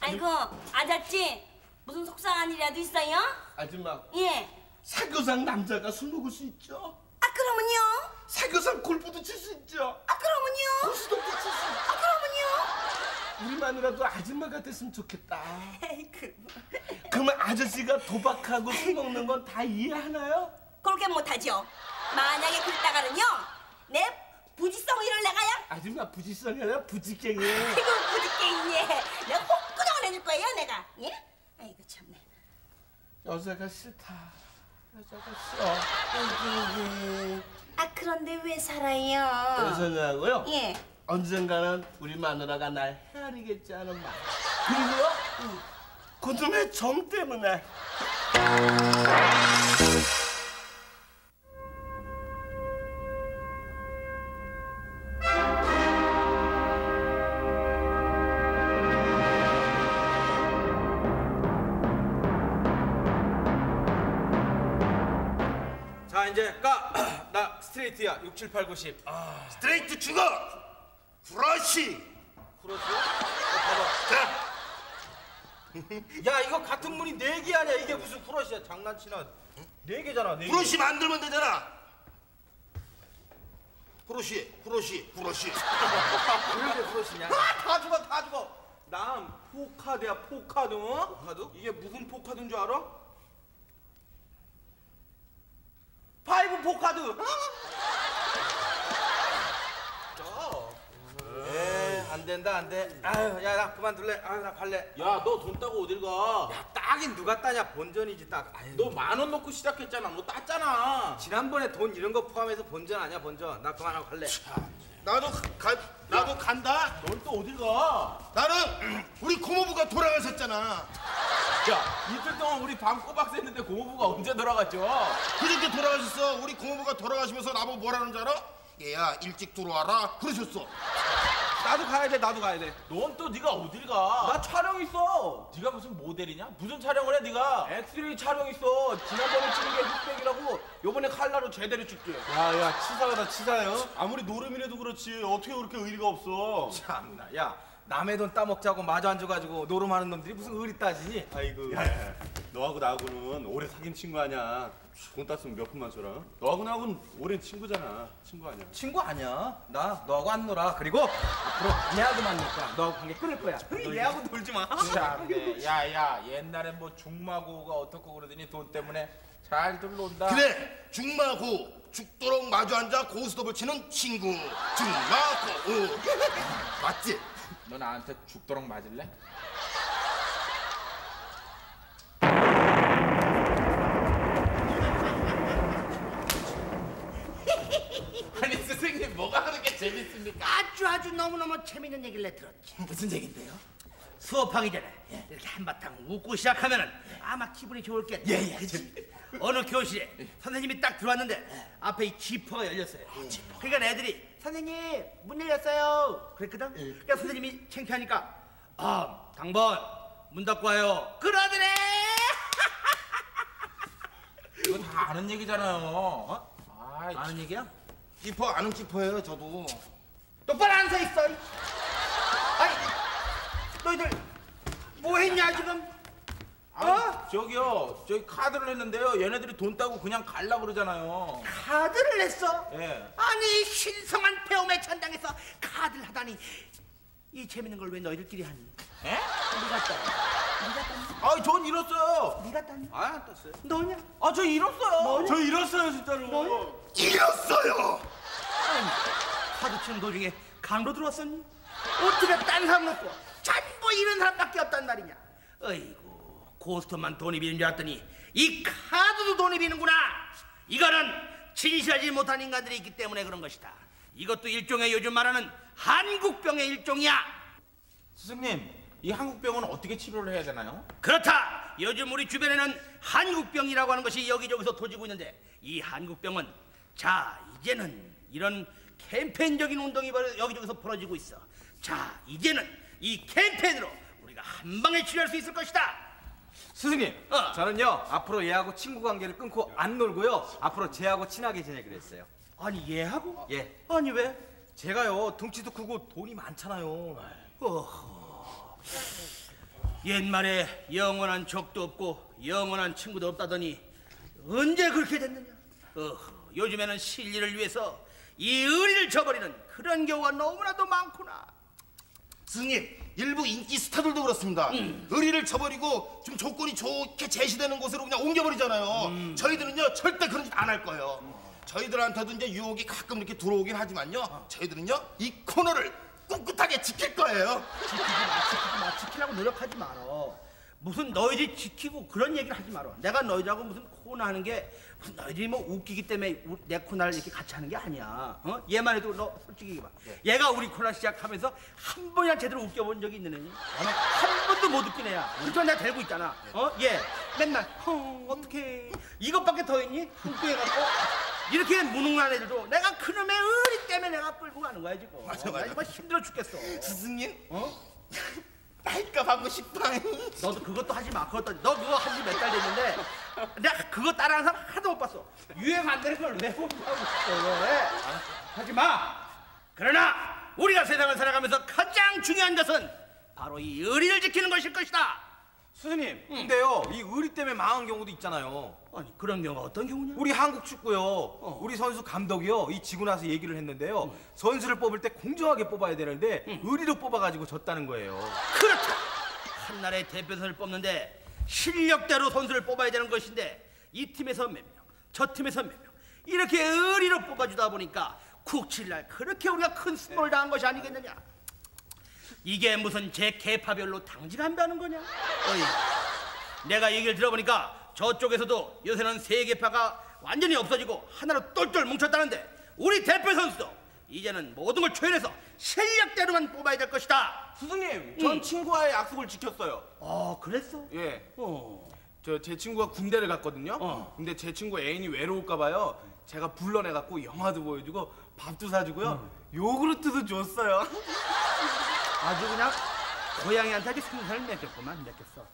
아이고 아저씨 무슨 속상한 일이라도 있어요? 아줌마. 예. 사교상 남자가 술 먹을 수 있죠? 아 그러면요? 사교상 골프도 칠 수 있죠? 아 그러면요? 고수도 칠수 있죠? 아 그러면요? 우리 마누라도 아줌마 같았으면 좋겠다. 에이그 그러면 아저씨가 도박하고 술 먹는 건 다 이해하나요? 그렇게 못하죠. 만약에 그랬다가는요 내 부지성이를 내가요. 아줌마 부지성이 아니라 부지깽이. 아이고 부지깽이네. 내가 거예요 내가. 예? 아이고 참네. 여자가 싫다. 여자가 싫어. 아 그런데 왜 살아요? 왜 사냐고요? 예. 언젠가는 우리 마누라가 날 헤아리겠지 하는 말. 그리고요? 그놈의 정 때문에. 스트레이트야. 6, 7, 8, 9, 10. 아. 스트레이트 죽어. flush. flush? 어, 자. 야 이거 같은 무늬 네 개 아니야? 이게 무슨 flush야? 장난치나? 네 개잖아. 네 개. flush 만들면 되잖아. flush, flush, flush. 왜 flush냐? 아, 다 죽어, 다 죽어. 남 four card야, four card. 어? four card? 이게 무슨 four card인 줄 알아? five four card. 에, 안 된다, 안 돼. 아유, 야, 나 그만둘래. 아유, 나 갈래. 야, 너 돈 따고 어딜 가? 야, 따긴 누가 따냐? 본전이지, 딱. 너 만 원 넣고 시작했잖아. 너 땄잖아. 지난번에 돈 이런 거 포함해서 본전 아니야, 본전. 나 그만하고 갈래. 나도 가, 나도 간다. 넌 또 어딜 가? 나는 우리 고모부가 돌아가셨잖아. 야, 이틀 동안 우리 밤 꼬박 샜는데 고모부가 언제 돌아갔죠? 그저께 돌아가셨어. 우리 고모부가 돌아가시면서 나보고 뭐라는 줄 알아? 얘야 일찍 들어와라. 그러셨어. 나도 가야 돼, 나도 가야 돼. 넌 또 네가 어딜 가? 나 촬영 있어. 네가 무슨 모델이냐? 무슨 촬영을 해, 네가? 엑스레이 촬영 있어. 지난번에 찍은 게 흑백이라고. 요번에 칼라로 제대로 찍게. 야야 치사하다 치사해요. 아무리 노름이라도 그렇지 어떻게 그렇게 의리가 없어. 참나, 야. 남의 돈 따먹자고 마주 앉아가지고 노름하는 놈들이 무슨 의리 따지니? 아이고. 야 야 너하고 나하고는 오래 사귄 친구 아니야. 돈 땄으면 몇 푼만 줘라. 너하고 나하고는 오랜 친구잖아. 친구 아니야. 친구 아니야. 나 너하고 안 놀아. 그리고 앞으로 얘하고만 놀 거야. 너하고 관계 끊을 거야. 얘하고 놀지 마. 참네. 야, 야, 옛날엔 뭐 중마고가 어떻고 그러더니 돈 때문에 잘들 논다. 그래 죽마고 죽도록 마주 앉아 고스톱을 치는 친구 죽마고 어. 맞지? 너 나한테 죽도록 맞을래? 아니 선생님 뭐가 그렇게 재밌습니까? 아주 아주 너무너무 재밌는 얘기를 들었지. 무슨 얘긴데요? 수업하기 전에 이렇게 한바탕 웃고 시작하면은 아마 기분이 좋을 게. 예예. 어느 교실에 선생님이 딱 들어왔는데 앞에 이 지퍼가 열렸어요. 그러니까 애들이 선생님 문 열렸어요. 그랬거든. 그러니까 선생님이 창피하니까 아 당번 문 닫고 와요. 그러더래. 이거 다 아는 얘기잖아요. 어? 아이, 아는 얘기야? 지퍼 아는 지퍼예요 저도. 똑바로 앉아 있어. 아니 너희들 뭐 했냐 지금? 아, 저기요, 저기 카드를 했는데요. 얘네들이 돈 따고 그냥 갈라 그러잖아요. 카드를 냈어? 예. 아니 신성한 배움의 전장에서 카드를 하다니 이 재밌는 걸 왜 너희들끼리 하니? 에? 네가 따. 네가? 아, 전 잃었어요. 네가 따니? 아, 안 떴어요. 너냐? 아, 저 잃었어요. 너냐? 저 잃었어요 진짜로. 잃었어요. 아니, 카드 치는 도중에 강로 들어왔었니? 어떻게 딴 사람 놓고 전부 이런 사람밖에 없단 말이냐? 어이구 고스톱만 돈이 비는 줄 알았더니 이 카드도 돈이 비는구나. 이거는 진실하지 못한 인간들이 있기 때문에 그런 것이다. 이것도 일종의 요즘 말하는 한국병의 일종이야. 스승님, 이 한국병은 어떻게 치료를 해야 되나요? 그렇다. 요즘 우리 주변에는 한국병이라고 하는 것이 여기저기서 터지고 있는데 이 한국병은 자 이제는 이런 캠페인적인 운동이 여기저기서 벌어지고 있어. 자, 이제는 이 캠페인으로 우리가 한 방에 치료할 수 있을 것이다. 스승님, 저는요 앞으로 얘하고 친구 관계를 끊고 안 놀고요 앞으로 쟤하고 친하게 지내기로 했어요. 아니 얘하고? 예. 아니 왜? 제가요 덩치도 크고 돈이 많잖아요. 어허. 옛말에 영원한 적도 없고 영원한 친구도 없다더니 언제 그렇게 됐느냐? 어허. 요즘에는 실리를 위해서 이 의리를 저버리는 그런 경우가 너무나도 많구나. 스님 일부 인기 스타들도 그렇습니다. 의리를 저버리고 좀 조건이 좋게 제시되는 곳으로 그냥 옮겨버리잖아요. 저희들은요 절대 그런 짓 안 할 거예요. 저희들한테도 이제 유혹이 가끔 이렇게 들어오긴 하지만요. 저희들은요 이 코너를 꿋꿋하게 지킬 거예요. 지키지 마, 지키지 마, 지키려고 노력하지 말어. 무슨 너희들이 지키고 그런 얘기를 하지 말어. 내가 너희들하고 무슨 코너 하는 게 무슨 너희들이 뭐 웃기기 때문에 우- 내 코너를 이렇게 같이 하는 게 아니야. 어? 얘만 해도 너 솔직히 봐. 얘가 우리 코너 시작하면서 한 번이나 제대로 웃겨본 적이 있는 애니? 아니, 한 번도 못 웃긴 애야. 그래서 내가 데리고 있잖아. 어? 얘 맨날 헝 어떡해. 이것밖에 더 있니? 웃겨해갖고. 이렇게 무능한 애들도 내가 그놈의 의리 때문에 내가 끌고 가는 거야 지금. 맞아, 맞아. 나 정말 힘들어 죽겠어. 스승님? 어? 나이값 하고 싶다. 너도 그것도 하지 마. 그것도 너 그거 한지몇 달 됐는데 내가 그거 따라하는 사람 하나도 못 봤어. 유행 안 되는 걸왜 하고 있어? 왜? 하지 마. 그러나 우리가 세상을 살아가면서 가장 중요한 것은 바로 이 의리를 지키는 것일 것이다. 스승님, 근데요 이 의리 때문에 망한 경우도 있잖아요. 아니 그런 경우가 어떤 경우냐? 우리 한국 축구요. 우리 선수 감독이요 이 지고 나서 얘기를 했는데요. 선수를 뽑을 때 공정하게 뽑아야 되는데 의리로 뽑아가지고 졌다는 거예요. 그렇다. 한 나라의 대표선을 뽑는데 실력대로 선수를 뽑아야 되는 것인데 이 팀에서 몇 명, 저 팀에서 몇 명. 이렇게 의리로 뽑아주다 보니까 국칠날 그렇게 우리가 큰 수모를 당한 것이 아니겠느냐. 이게 무슨 제 계파별로 당직한다는 거냐? 어이, 내가 얘기를 들어보니까 저쪽에서도 요새는 세 계파가 완전히 없어지고 하나로 똘똘 뭉쳤다는데 우리 대표 선수도 이제는 모든 걸 초연해서 실력대로만 뽑아야 될 것이다. 스승님, 전 친구와의 약속을 지켰어요. 아, 그랬어? 예. 어. 저 제 친구가 군대를 갔거든요. 근데 제 친구 애인이 외로울까 봐요. 제가 불러내 갖고 영화도 보여주고 밥도 사주고요. 요구르트도 줬어요. 아주 그냥 고양이한테 아주 생선을 맡겼구만 맡겼어.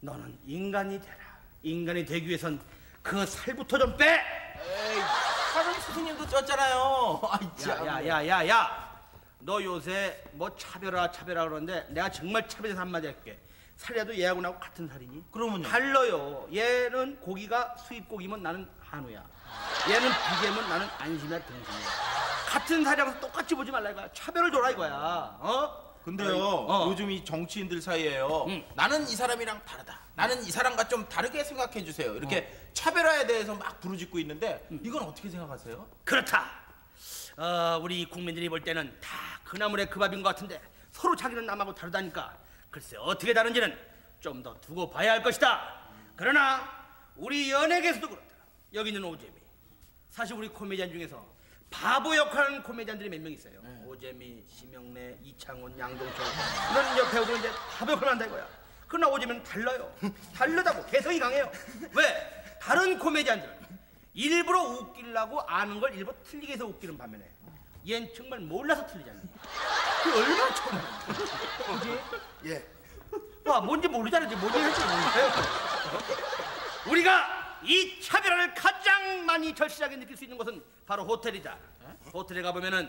너는 인간이 되라. 인간이 되기 위해선 그 살부터 좀 빼. 에이, 사전 스승님도 쪘잖아요. 야야야야야. 너 요새 뭐 차별화 차별화 그러는데 내가 정말 차별해서 한마디 할게. 살이라도 얘하고 나하고 같은 살이니? 그러면요? 달라요. 얘는 고기가 수입 고기면 나는 한우야. 얘는 비계면 나는 안심이야 등심이야. 같은 살이라고 똑같이 보지 말라 이거야. 차별을 줘라 이거야. 어? 근데요 어. 요즘 이 정치인들 사이에요 나는 이 사람이랑 다르다 나는 이 사람과 좀 다르게 생각해 주세요 이렇게 차별화에 대해서 막 부르짖고 있는데 이건 어떻게 생각하세요? 그렇다. 어, 우리 국민들이 볼 때는 다 그나물의 그 밥인 것 같은데 서로 자기는 남하고 다르다니까. 글쎄 어떻게 다른지는 좀 더 두고 봐야 할 것이다. 그러나 우리 연예계에서도 그렇다. 여기 있는 오재미. 사실 우리 코미디언 중에서 바보 역할하는 코미디언들이 몇 명 있어요. 오재미, 심영래, 이창훈, 양동철 이런 여 배우들은 이제 바보 역할을 한다 이거야. 그러나 오재미는 달라요. 다르다고 개성이 강해요. 왜? 다른 코미디언들은 일부러 웃기려고 아는 걸 일부러 틀리게 해서 웃기는 반면에 얜 정말 몰라서 틀리잖아. 그 얼마나 처음 그지? 예. 와 뭔지 모르잖아. 뭔지 할지 모르는데. 우리가 이 차별화를 가장 많이 절실하게 느낄 수 있는 곳은 바로 호텔이다. 호텔에 가보면은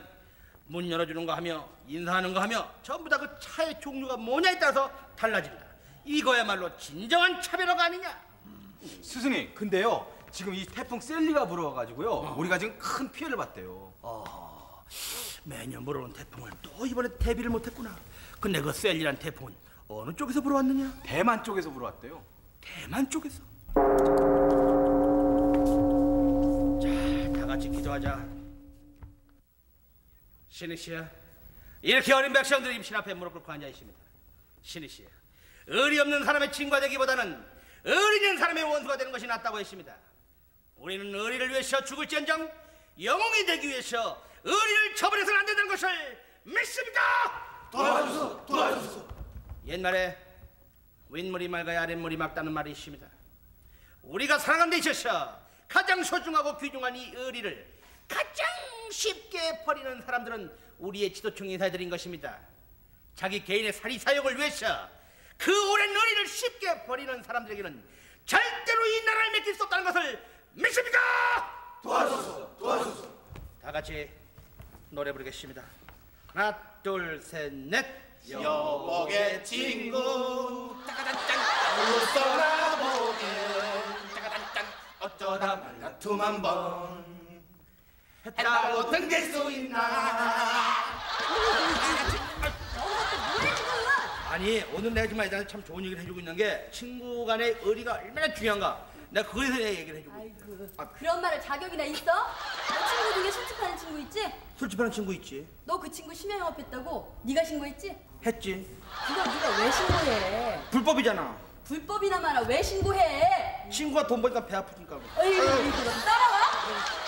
문 열어주는 거 하며 인사하는 거 하며 전부 다 그 차의 종류가 뭐냐에 따라서 달라진다. 이거야말로 진정한 차별화가 아니냐? 스승님, 근데요 지금 이 태풍 셀리가 불어와가지고요 우리가 지금 큰 피해를 봤대요. 어, 매년 불어오는 태풍을 또 이번에 대비를 못했구나. 근데 그 셀리란 태풍은 어느 쪽에서 불어왔느냐? 대만 쪽에서 불어왔대요. 대만 쪽에서. 자, 다 같이 기도하자. 신이 씨야, 이렇게 어린 백성들이 임신 앞에 무릎 꿇고 앉아 있습니다. 신이 씨야, 의리 없는 사람의 친구가 되기보다는 의리 있는 사람의 원수가 되는 것이 낫다고 했습니다. 우리는 의리를 위해서 죽을지언정 영웅이 되기 위해서 의리를 저버려서는 안 된다는 것을 믿습니다. 도와주소, 도와주소. 옛말에 윗물이 맑아야 아랫물이 맑다는 말이 있습니다. 우리가 살아가는 데 있어서 가장 소중하고 귀중한 이 의리를 가장 쉽게 버리는 사람들은 우리의 지도층 인사들인 것입니다. 자기 개인의 사리 사욕을 위해서 그 오랜 의리를 쉽게 버리는 사람들에게는 절대로 이 나라를 맡길 수 없다는 것을 믿습니까? 도와줘서 도와줘서 다 같이 노래 부르겠습니다. 하나 둘 셋 넷 여복의 친구 울써나보게 어쩌다 말다툼 한번 했다고 등질 수 있나 아니 오늘 내가 정말 나참 좋은 얘기를 해주고 있는 게 친구 간의 의리가 얼마나 중요한가 내가 그거에 대해 얘기를 해주고 있어 아이고 그런 말을 자격이나 있어? 너 친구 중에 술집하는 친구 있지? 술집하는 친구 있지 너 그 친구 심야 영업했다고? 네가 신고했지? 했지 그거 네가 왜 신고해? 불법이잖아 불법이나 마나 왜 신고해? 친구가 돈 버니까 배 아프니까 어이, 너 따라와?